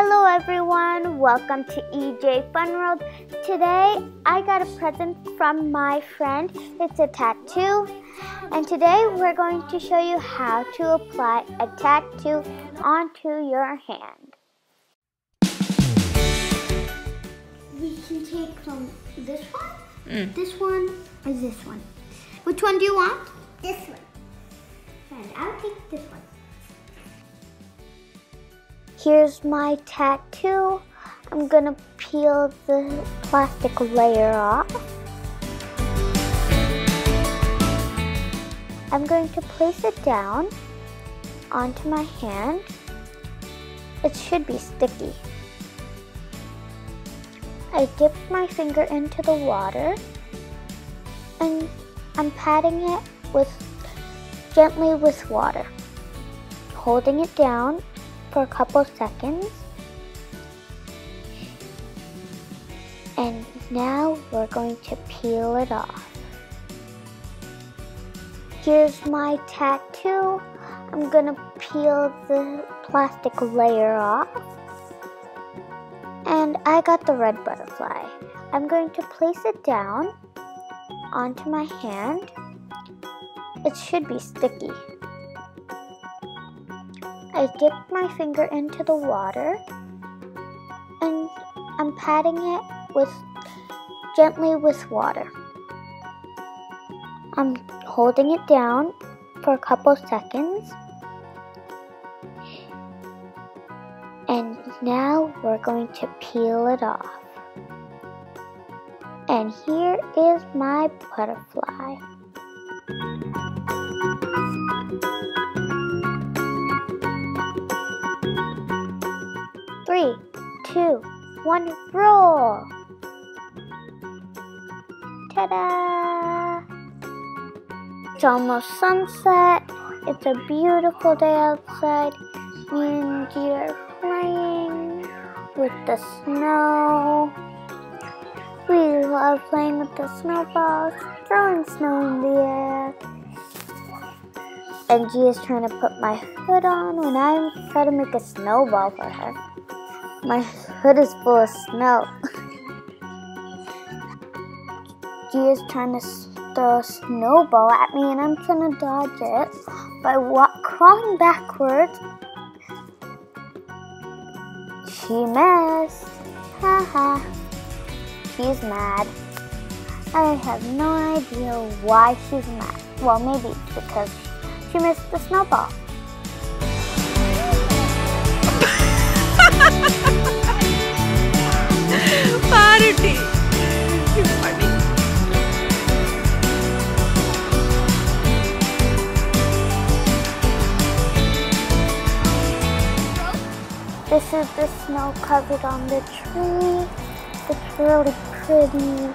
Hello everyone, welcome to JJ Fun World. Today I got a present from my friend. It's a tattoo. And today we're going to show you how to apply a tattoo onto your hand. We can take from this one, Mm. this one, or this one. Which one do you want? This one. Here's my tattoo. I'm gonna peel the plastic layer off. I'm going to place it down onto my hand. It should be sticky. I dip my finger into the water and I'm patting it with gently with water, holding it down for a couple seconds. And now we're going to peel it off. Here's my tattoo. I'm gonna peel the plastic layer off. And I got the red butterfly. I'm going to place it down onto my hand. It should be sticky. I dip my finger into the water and I'm patting it with gently with water. I'm holding it down for a couple seconds. And now we're going to peel it off. And here is my butterfly. Three, two, one, roll! Ta-da! It's almost sunset. It's a beautiful day outside. Me and G are playing with the snow. We love playing with the snowballs, throwing snow in the air. And G is trying to put my hood on when I try to make a snowball for her. My hood is full of snow. G is trying to throw a snowball at me and I'm trying to dodge it by crawling backwards. She missed. Haha. She's mad. I have no idea why she's mad. Well, maybe because she missed the snowball. This is the snow covered on the tree. It's really pretty.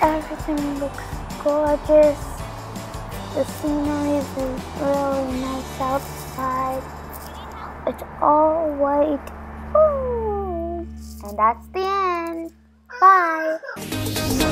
Everything looks gorgeous. The scenery is really nice outside. It's all white. Ooh. And that's the end. Bye.